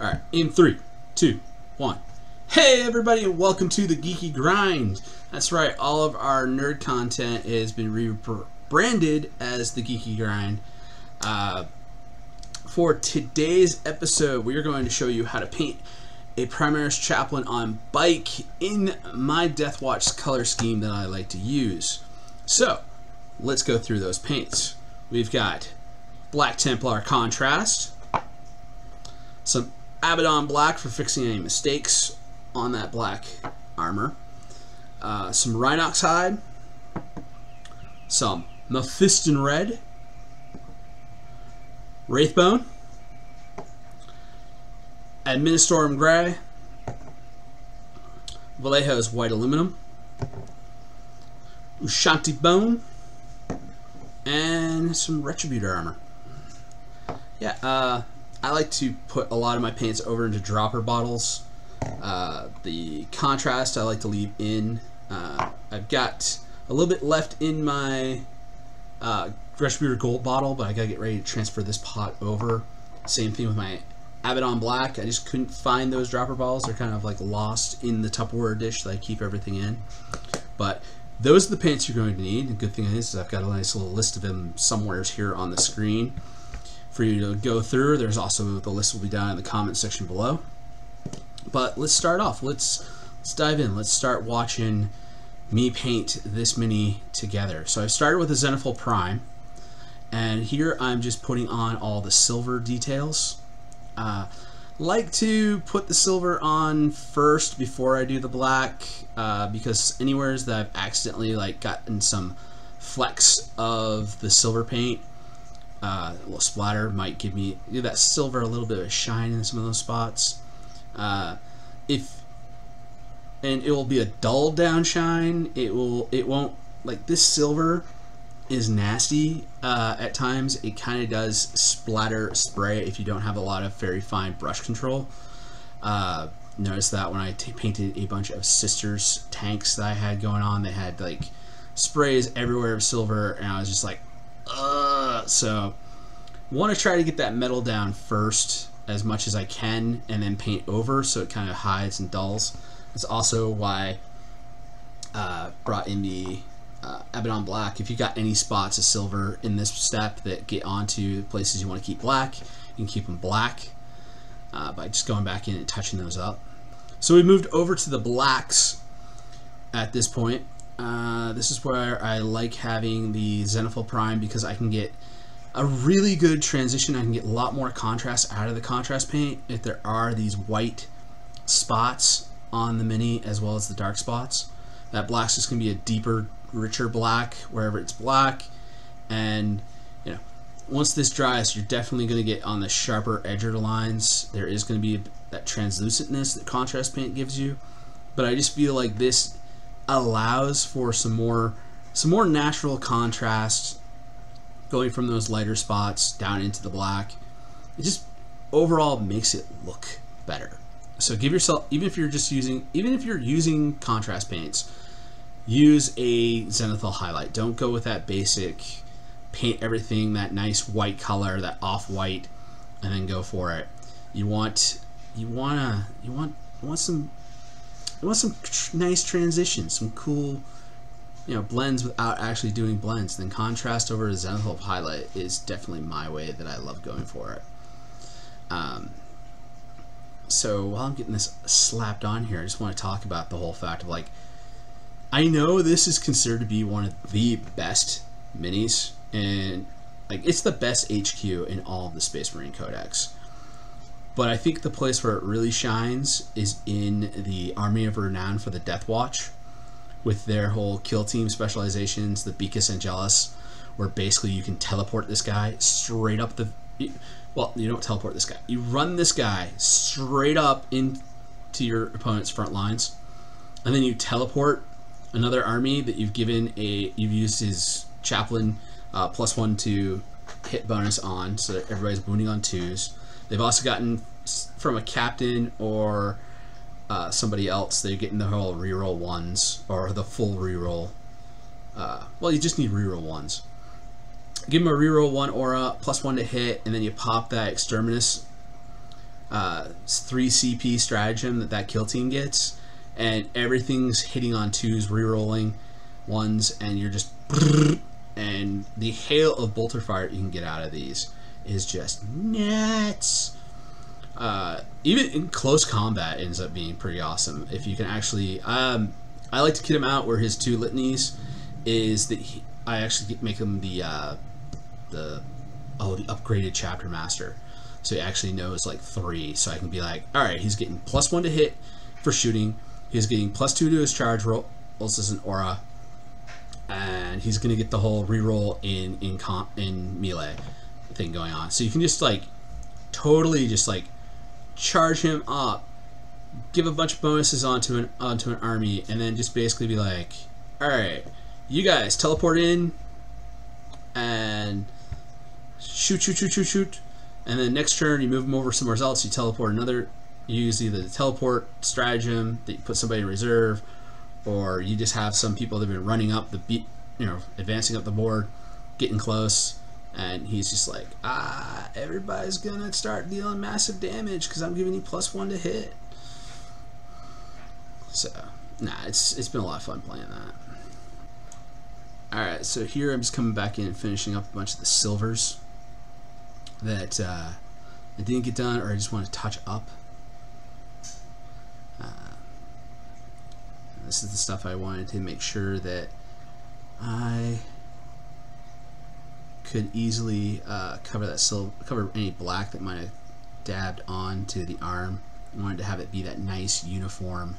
Alright, in three, two, one. Hey everybody and welcome to the Geeky Grind. That's right, all of our nerd content has been rebranded as the Geeky Grind. Uh, for today's episode, we are going to show you how to paint a Primaris Chaplain on bike in my Deathwatch color scheme that I like to use. So, let's go through those paints. We've got Black Templar Contrast, some Abaddon Black for fixing any mistakes on that black armor, uh, some Rhinox Hide, some Mephiston Red, Wraithbone, Administratum Gray, Vallejo's White Aluminum, Ushabti Bone, and some Retributor armor. Yeah, uh, I like to put a lot of my paints over into dropper bottles. Uh, the contrast I like to leave in. Uh, I've got a little bit left in my uh, Retributor Gold bottle, but I gotta get ready to transfer this pot over. Same thing with my Abaddon Black. I just couldn't find those dropper bottles. They're kind of like lost in the Tupperware dish that I keep everything in. But those are the paints you're going to need. The good thing is I've got a nice little list of them somewheres here on the screen for you to go through. There's also the list will be down in the comment section below. But let's start off. Let's let's dive in. Let's start watching me paint this mini together. So I started with a Zenithal Prime, and here I'm just putting on all the silver details. Uh, like to put the silver on first before I do the black uh, because anywheres that I've accidentally like gotten some flecks of the silver paint uh, a little splatter might give me give that silver a little bit of shine in some of those spots uh, if and it will be a dull down shine it will it won't like this silver is nasty uh, at times. It kind of does splatter spray if you don't have a lot of very fine brush control. Uh, notice that when I painted a bunch of sisters tanks that I had going on, they had like sprays everywhere of silver, and I was just like, Ugh. So want to try to get that metal down first as much as I can, and then paint over so it kind of hides and dulls. That's also why uh, brought in the uh, Abaddon Black, if you got any spots of silver in this step that get onto the places you want to keep black, you can keep them black uh, by just going back in and touching those up. So we moved over to the blacks at this point. Uh, this is where I like having the Zenithal Prime because I can get a really good transition. I can get a lot more contrast out of the contrast paint if there are these white spots on the mini as well as the dark spots. That black's just going to be a deeper richer black wherever it's black and you know once this dries you're definitely going to get on the sharper edger lines there is going to be that translucentness that contrast paint gives you but I just feel like this allows for some more some more natural contrast going from those lighter spots down into the black it just overall makes it look better so give yourself even if you're just using even if you're using contrast paints use a zenithal highlight. Don't go with that basic paint everything that nice white color, that off-white, and then go for it. You want you wanna you want you want some you want some tr nice transitions, some cool you know blends without actually doing blends. Then contrast over a zenithal highlight is definitely my way that I love going for it. Um, so while I'm getting this slapped on here, I just want to talk about the whole fact of like I know this is considered to be one of the best minis, and like it's the best HQ in all of the Space Marine Codex. But I think the place where it really shines is in the Army of Renown for the Death Watch, with their whole kill team specializations, the Vicus Angelus, where basically you can teleport this guy straight up the. Well, you don't teleport this guy. You run this guy straight up into your opponent's front lines, and then you teleport another army that you've given a you've used his chaplain uh, plus one to hit bonus on, so everybody's wounding on twos. They've also gotten from a captain or uh, somebody else. They're getting the whole reroll ones or the full reroll. Uh, well, you just need reroll ones. give them a reroll one aura plus one to hit, and then you pop that exterminus uh, three CP stratagem that that kill team gets, and everything's hitting on twos, rerolling ones, and you're just and the hail of bolter fire you can get out of these is just nuts. Uh, even in close combat ends up being pretty awesome if you can actually. Um, I like to kit him out where his two litanies is that he, I actually make him the uh, the oh the upgraded chapter master, so he actually knows like three. So I can be like, all right, he's getting plus one to hit for shooting. He's getting plus two to his charge roll. Also, as an aura, and he's gonna get the whole reroll in in comp in melee thing going on. So you can just like totally just like charge him up, give a bunch of bonuses onto an onto an army, and then just basically be like, all right, you guys teleport in and shoot, shoot, shoot, shoot, shoot, and then next turn you move them over somewhere else. You teleport another. You use either the teleport stratagem that you put somebody in reserve, or you just have some people that have been running up the beat, you know, advancing up the board, getting close, and he's just like, ah, everybody's gonna start dealing massive damage because I'm giving you plus one to hit. So, nah, it's it's been a lot of fun playing that. Alright, so here I'm just coming back in and finishing up a bunch of the silvers that uh, I didn't get done or I just want to touch up. Uh, this is the stuff I wanted to make sure that I could easily uh, cover that silver, cover any black that might have dabbed onto the arm. I wanted to have it be that nice uniform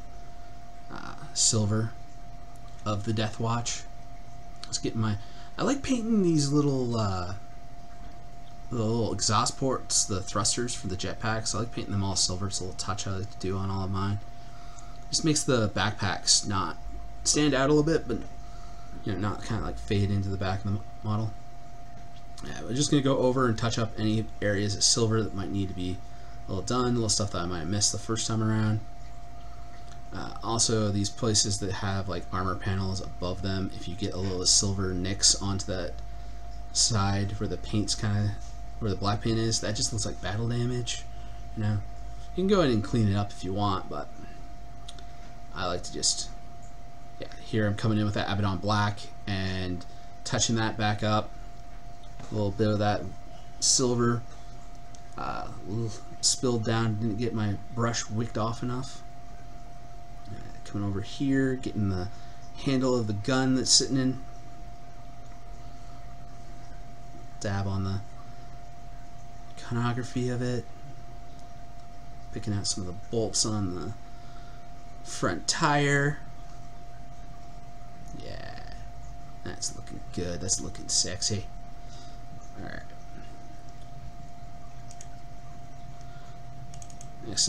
uh, silver of the Death Watch. Let's get my. I like painting these little uh, the little exhaust ports, the thrusters for the jetpacks. I like painting them all silver. It's a little touch I like to do on all of mine. Just makes the backpacks not stand out a little bit, but you know, not kind of like fade into the back of the model. Yeah, we're just gonna go over and touch up any areas of silver that might need to be a little done, a little stuff that I might have missed the first time around. Uh, also, these places that have like armor panels above them, if you get a little silver nicks onto that side where the paint's kind of where the black paint is, that just looks like battle damage. You know, you can go ahead and clean it up if you want, but I like to just yeah. Here I'm coming in with that Abaddon black and touching that back up. A little bit of that silver uh, spilled down. Didn't get my brush wicked off enough coming over here, getting the handle of the gun that's sitting in. Dab on the iconography of it. Picking out some of the bolts on the front tire. Yeah, that's looking good. That's looking sexy. Alright.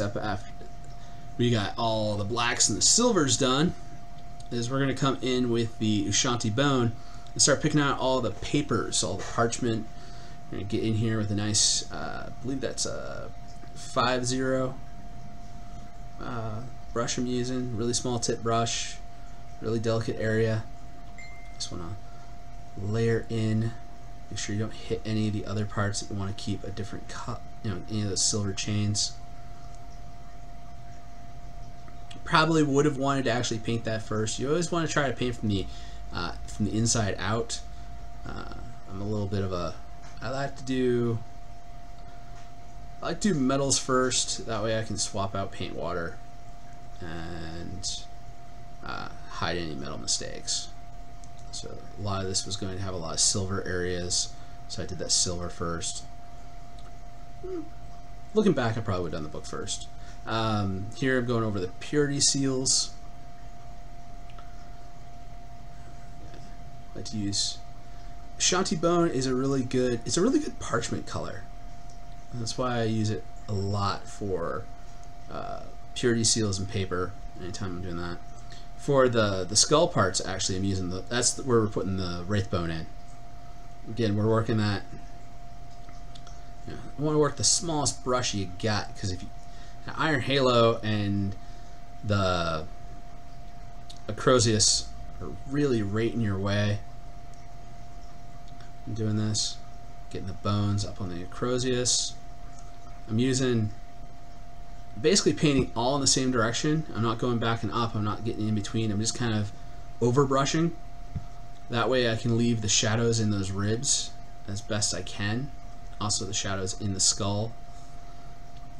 Up after we got all the blacks and the silvers done, is we're going to come in with the Ushabti bone and start picking out all the papers, all the parchment. We're going to get in here with a nice, uh, I believe that's a 5-0 uh, brush I'm using. Really small tip brush, really delicate area. Just want to layer in, make sure you don't hit any of the other parts that you want to keep a different cut, you know, any of those silver chains probably would have wanted to actually paint that first. You always want to try to paint from the uh, from the inside out. Uh, I'm a little bit of a I like to do I like to do metals first. That way I can swap out paint water and uh, hide any metal mistakes. So a lot of this was going to have a lot of silver areas, so I did that silver first. Looking back, I probably would have done the book first. Um, here I'm going over the purity seals. Like to use Shanti Bone is a really good it's a really good parchment color. That's why I use it a lot for uh, purity seals and paper anytime I'm doing that. For the the skull parts actually I'm using the that's where we're putting the wraith bone in. Again we're working that you I want to work the smallest brush you got because if you Iron Halo and the Acrosius are really right in your way. I'm doing this, getting the bones up on the acrozius. I'm using basically painting all in the same direction. I'm not going back and up. I'm not getting in between. I'm just kind of overbrushing. That way I can leave the shadows in those ribs as best I can. Also the shadows in the skull.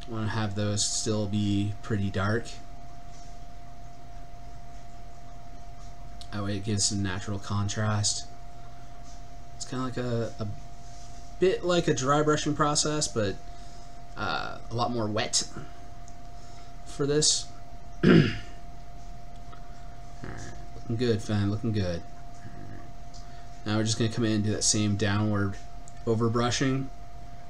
I want to have those still be pretty dark. That way it gives some natural contrast. It's kind of like a, a bit like a dry brushing process, but uh, a lot more wet for this. Looking good, fam, looking good. Now we're just going to come in and do that same downward overbrushing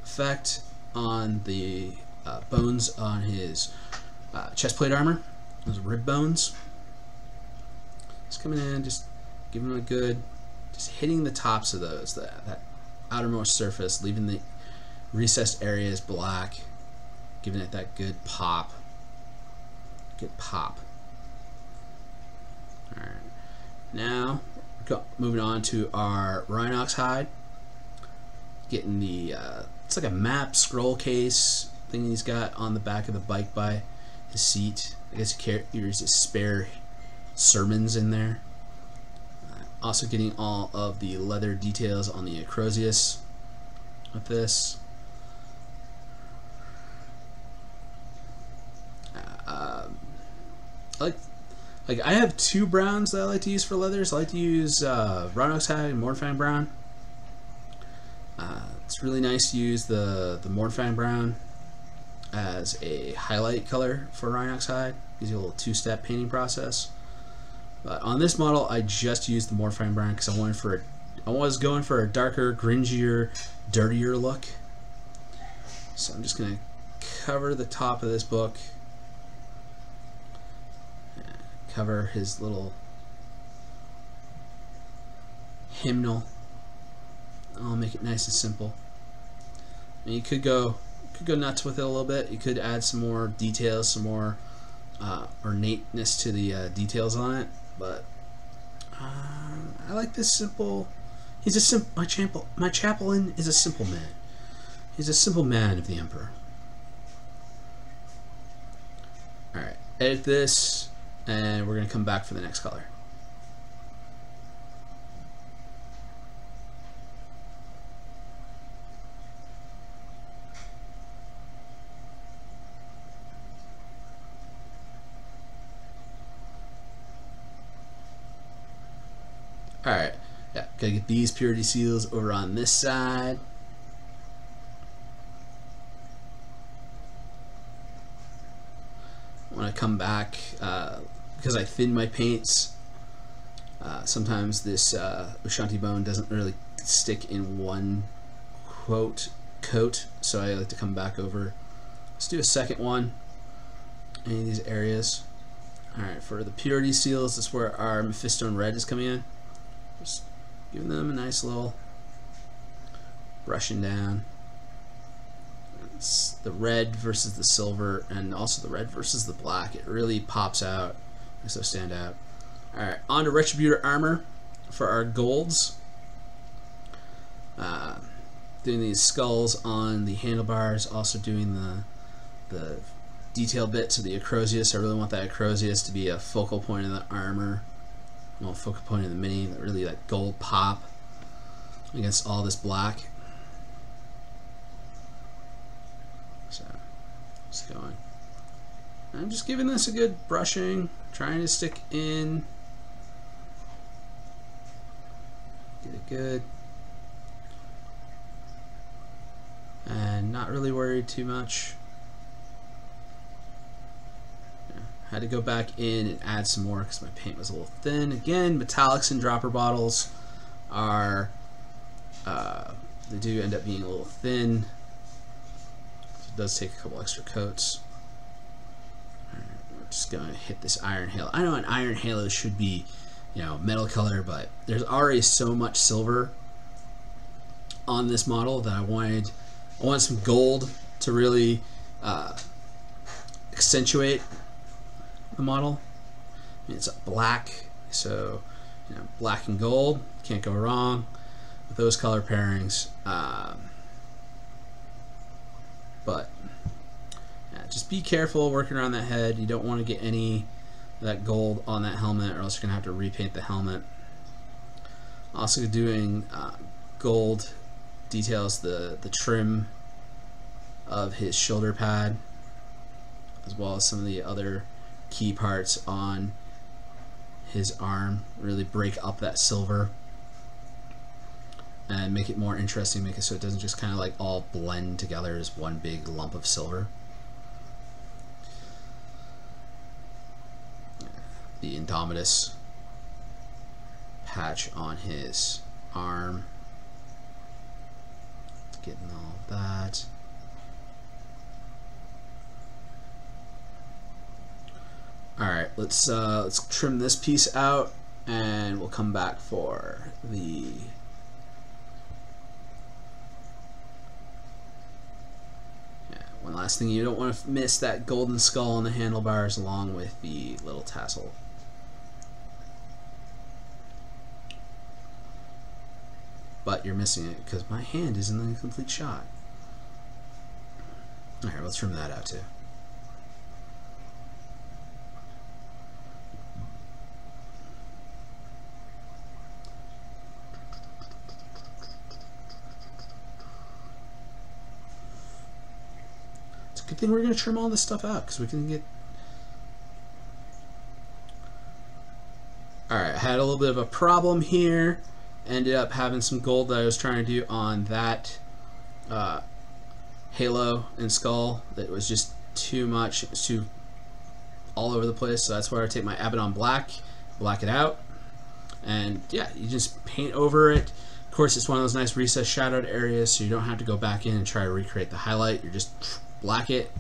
effect on the uh, bones on his uh, chest plate armor, those rib bones. Just coming in, just giving them a good, just hitting the tops of those, that outermost surface, leaving the recessed areas black, giving it that good pop. Good pop. Alright. Now, go, moving on to our Rhinox hide. Getting the, uh, it's like a map scroll case thing he's got on the back of the bike by his seat. I guess he carries his spare sermons in there. Uh, also getting all of the leather details on the Acrozius with this. Uh, Like like I have two browns that I like to use for leathers. I like to use uh, hide and Mournfang brown. Uh, it's really nice to use the the Mournfang brown as a highlight color for Rhinox hide. Gives you a little two-step painting process. But on this model, I just used the Mournfang brown because I wanted for a, I was going for a darker, gringier, dirtier look. So I'm just gonna cover the top of this book cover his little hymnal. I'll make it nice and simple. And you could go could go nuts with it a little bit. You could add some more details, some more uh, ornateness to the uh, details on it. But uh, I like this simple. He's a simple. My chapel. My chaplain is a simple man. He's a simple man of the emperor. All right. Edit this and we're going to come back for the next color. Alright, yeah, gotta get these purity seals over on this side. When I come back, uh, because I thin my paints, uh, sometimes this uh, Ushabti bone doesn't really stick in one quote coat, so I like to come back over. Let's do a second one. Of these areas. Alright, for the purity seals, this is where our Mephiston red is coming in. Just giving them a nice little brushing down. It's the red versus the silver, and also the red versus the black. It really pops out so stand out. Alright, on to Retributor Armor for our golds. Uh, doing these skulls on the handlebars, also doing the the detail bits of the Acrosius. I really want that Acrosius to be a focal point of the armor. Well, focal point of the mini, That really that gold pop against all this black. So, it's going. I'm just giving this a good brushing, trying to stick in. Get it good. And not really worried too much. Had to go back in and add some more because my paint was a little thin. Again, metallics and dropper bottles are, uh, they do end up being a little thin. it does take a couple extra coats just gonna hit this iron halo. I know an iron halo should be, you know, metal color, but there's already so much silver on this model that I wanted, I wanted some gold to really uh, accentuate the model. I mean, it's black, so you know, black and gold can't go wrong. with those color pairings. Um, but just be careful working around that head. You don't want to get any that gold on that helmet or else you're going to have to repaint the helmet. Also doing uh, gold details the, the trim of his shoulder pad as well as some of the other key parts on his arm really break up that silver and make it more interesting make it so it doesn't just kind of like all blend together as one big lump of silver the Indomitus patch on his arm getting all that Alright, let's uh, let's trim this piece out and we'll come back for the yeah, one last thing you don't want to miss that golden skull on the handlebars along with the little tassel. But you're missing it because my hand is in the complete shot. Alright, let's trim that out too. It's a good thing we're going to trim all this stuff out because we can get... Alright, I had a little bit of a problem here. Ended up having some gold that I was trying to do on that uh, halo and skull that was just too much. Too all over the place. So that's where I take my Abaddon Black, black it out. And yeah, you just paint over it. Of course, it's one of those nice recessed shadowed areas, so you don't have to go back in and try to recreate the highlight. You're just black it,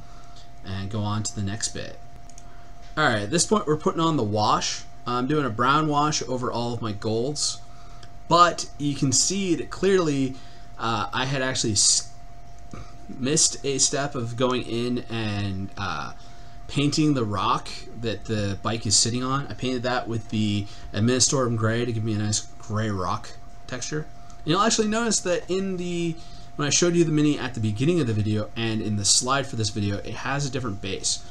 and go on to the next bit. Alright, at this point we're putting on the wash. I'm doing a brown wash over all of my golds, but you can see that clearly uh, I had actually missed a step of going in and uh, painting the rock that the bike is sitting on. I painted that with the Administratum Gray to give me a nice gray rock texture. And you'll actually notice that in the when I showed you the Mini at the beginning of the video and in the slide for this video, it has a different base.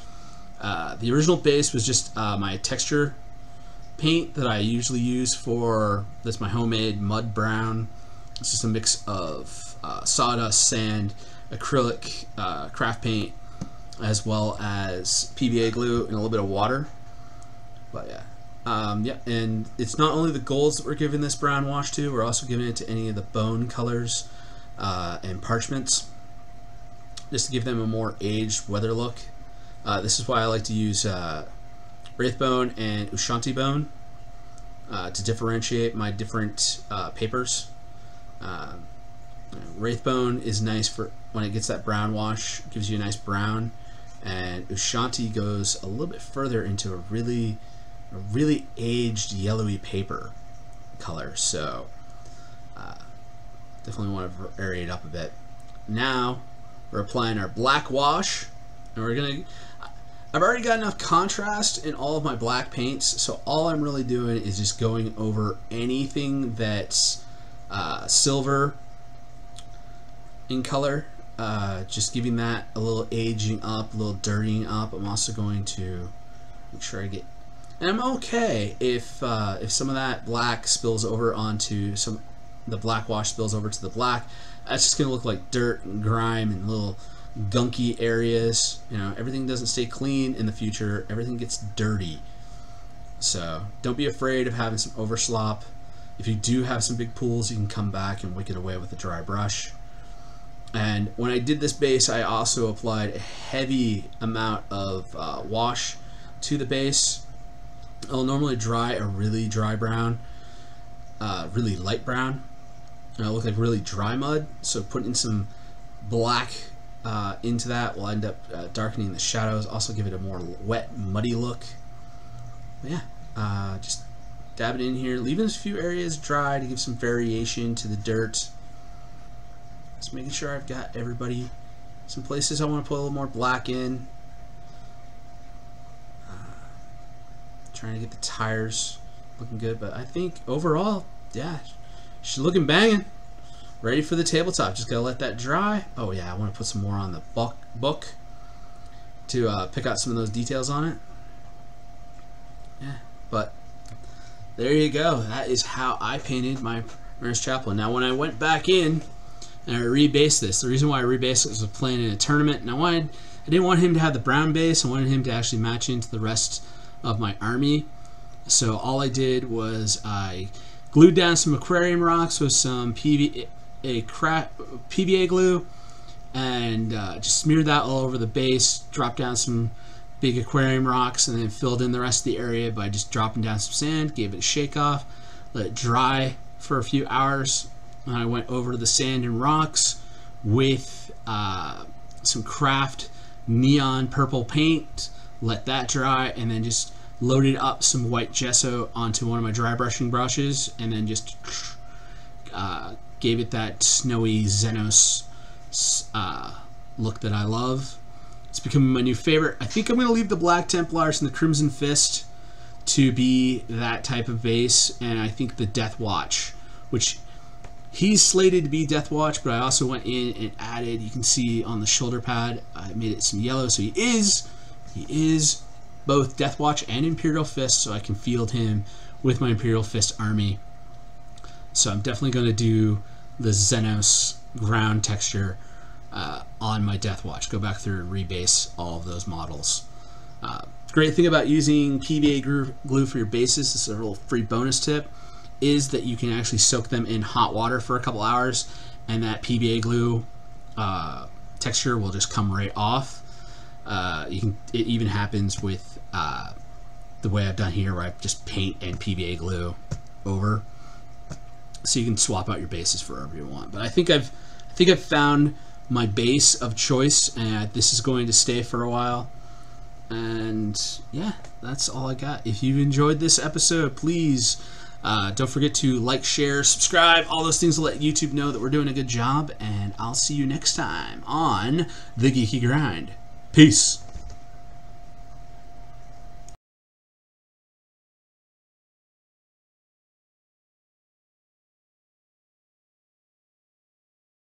Uh, the original base was just uh, my texture paint that I usually use for, that's my homemade mud brown. It's just a mix of uh, sawdust, sand, acrylic, uh, craft paint, as well as PVA glue and a little bit of water. But yeah. Um, yeah, and it's not only the golds that we're giving this brown wash to, we're also giving it to any of the bone colors uh, and parchments just to give them a more aged weather look. Uh, this is why I like to use uh, Wraithbone and Ushabti Bone uh, to differentiate my different uh, papers. Uh, Wraithbone is nice for when it gets that brown wash, gives you a nice brown, and Ushanti goes a little bit further into a really, a really aged yellowy paper color. So Definitely want to vary it up a bit. Now, we're applying our black wash, and we're to... I've already got enough contrast in all of my black paints, so all I'm really doing is just going over anything that's uh, silver in color, uh, just giving that a little aging up, a little dirtying up. I'm also going to make sure I get, and I'm okay if uh, if some of that black spills over onto some the black wash spills over to the black, that's just to look like dirt and grime and little gunky areas. You know, everything doesn't stay clean in the future. Everything gets dirty. So don't be afraid of having some overslop. If you do have some big pools, you can come back and wick it away with a dry brush. And when I did this base, I also applied a heavy amount of uh, wash to the base. I'll normally dry a really dry brown, uh, really light brown, uh, look like really dry mud. So putting some black uh, into that will end up uh, darkening the shadows. Also give it a more wet, muddy look. But yeah, uh, just dab it in here, leaving a few areas dry to give some variation to the dirt. Just making sure I've got everybody. Some places I want to put a little more black in. Uh, trying to get the tires looking good, but I think overall, yeah, She's looking banging. Ready for the tabletop. Just gotta let that dry. Oh yeah, I want to put some more on the book book to uh, pick out some of those details on it. Yeah, but there you go. That is how I painted my Mariners Chapel. Now, when I went back in and I rebased this, the reason why I rebased it was playing in a tournament, and I wanted, I didn't want him to have the brown base. I wanted him to actually match into the rest of my army. So all I did was I glued down some aquarium rocks with some PV, a crap, PVA glue, and uh, just smeared that all over the base. Dropped down some big aquarium rocks, and then filled in the rest of the area by just dropping down some sand. Gave it a shake off, let it dry for a few hours. And I went over to the sand and rocks with uh, some craft neon purple paint. Let that dry, and then just loaded up some white gesso onto one of my dry brushing brushes, and then just uh, gave it that snowy Xenos uh, look that I love. It's becoming my new favorite. I think I'm going to leave the Black Templars and the Crimson Fist to be that type of base, and I think the Death Watch, which he's slated to be Death Watch, but I also went in and added, you can see on the shoulder pad, I made it some yellow, so he is, he is both Death Watch and Imperial Fist, so I can field him with my Imperial Fist army. So I'm definitely going to do the Xenos ground texture uh, on my Death Watch. Go back through and rebase all of those models. Uh, great thing about using PVA glue for your bases, this is a little free bonus tip, is that you can actually soak them in hot water for a couple hours and that PVA glue uh, texture will just come right off. Uh, you can. It even happens with uh, the way I've done here, where I just paint and PVA glue over, so you can swap out your bases for whatever you want. But I think I've, I think I've found my base of choice, and this is going to stay for a while. And yeah, that's all I got. If you enjoyed this episode, please uh, don't forget to like, share, subscribe, all those things to let YouTube know that we're doing a good job. And I'll see you next time on The Geeky Grind. Peace.